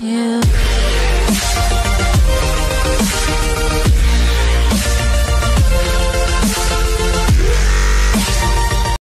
Yeah.